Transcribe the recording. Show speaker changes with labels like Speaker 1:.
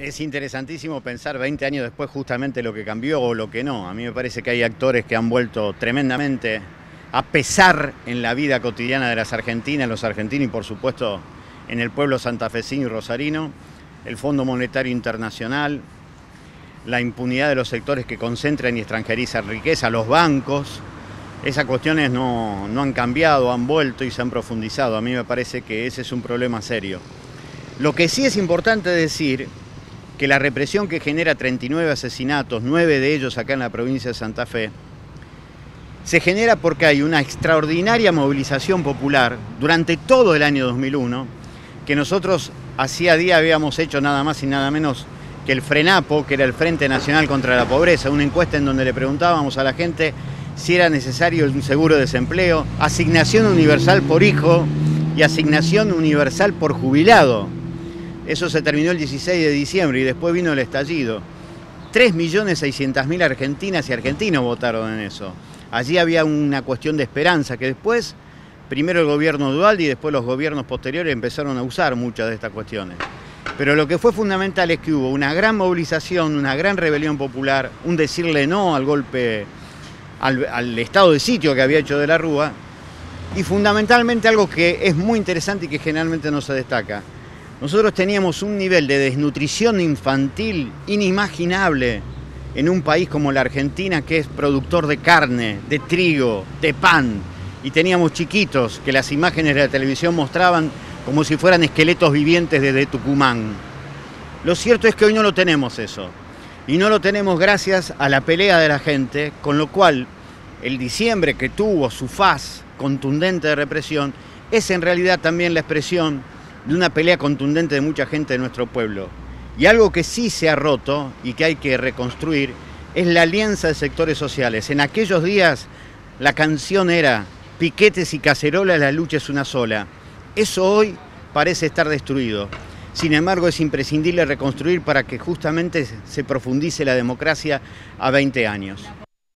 Speaker 1: Es interesantísimo pensar 20 años después justamente lo que cambió o lo que no. A mí me parece que hay actores que han vuelto tremendamente a pesar en la vida cotidiana de las argentinas, los argentinos y por supuesto en el pueblo santafesino y rosarino, el Fondo Monetario Internacional, la impunidad de los sectores que concentran y extranjerizan riqueza, los bancos, esas cuestiones no, no han cambiado, han vuelto y se han profundizado. A mí me parece que ese es un problema serio. Lo que sí es importante decir que la represión que genera 39 asesinatos, 9 de ellos acá en la provincia de Santa Fe, se genera porque hay una extraordinaria movilización popular durante todo el año 2001, que nosotros hacía día habíamos hecho nada más y nada menos que el FRENAPO, que era el Frente Nacional contra la Pobreza, una encuesta en donde le preguntábamos a la gente si era necesario un seguro de desempleo, asignación universal por hijo y asignación universal por jubilado. Eso se terminó el 16 de diciembre y después vino el estallido. 3.600.000 argentinas y argentinos votaron en eso. Allí había una cuestión de esperanza que después, primero el gobierno dual y después los gobiernos posteriores empezaron a usar muchas de estas cuestiones. Pero lo que fue fundamental es que hubo una gran movilización, una gran rebelión popular, un decirle no al golpe, al, al estado de sitio que había hecho de la Rúa, y fundamentalmente algo que es muy interesante y que generalmente no se destaca. Nosotros teníamos un nivel de desnutrición infantil inimaginable en un país como la Argentina que es productor de carne, de trigo, de pan, y teníamos chiquitos que las imágenes de la televisión mostraban como si fueran esqueletos vivientes desde Tucumán. Lo cierto es que hoy no lo tenemos eso, y no lo tenemos gracias a la pelea de la gente, con lo cual el diciembre que tuvo su faz contundente de represión es en realidad también la expresión de una pelea contundente de mucha gente de nuestro pueblo. Y algo que sí se ha roto y que hay que reconstruir es la alianza de sectores sociales. En aquellos días la canción era piquetes y cacerolas, la lucha es una sola. Eso hoy parece estar destruido. Sin embargo, es imprescindible reconstruir para que justamente se profundice la democracia a 20 años.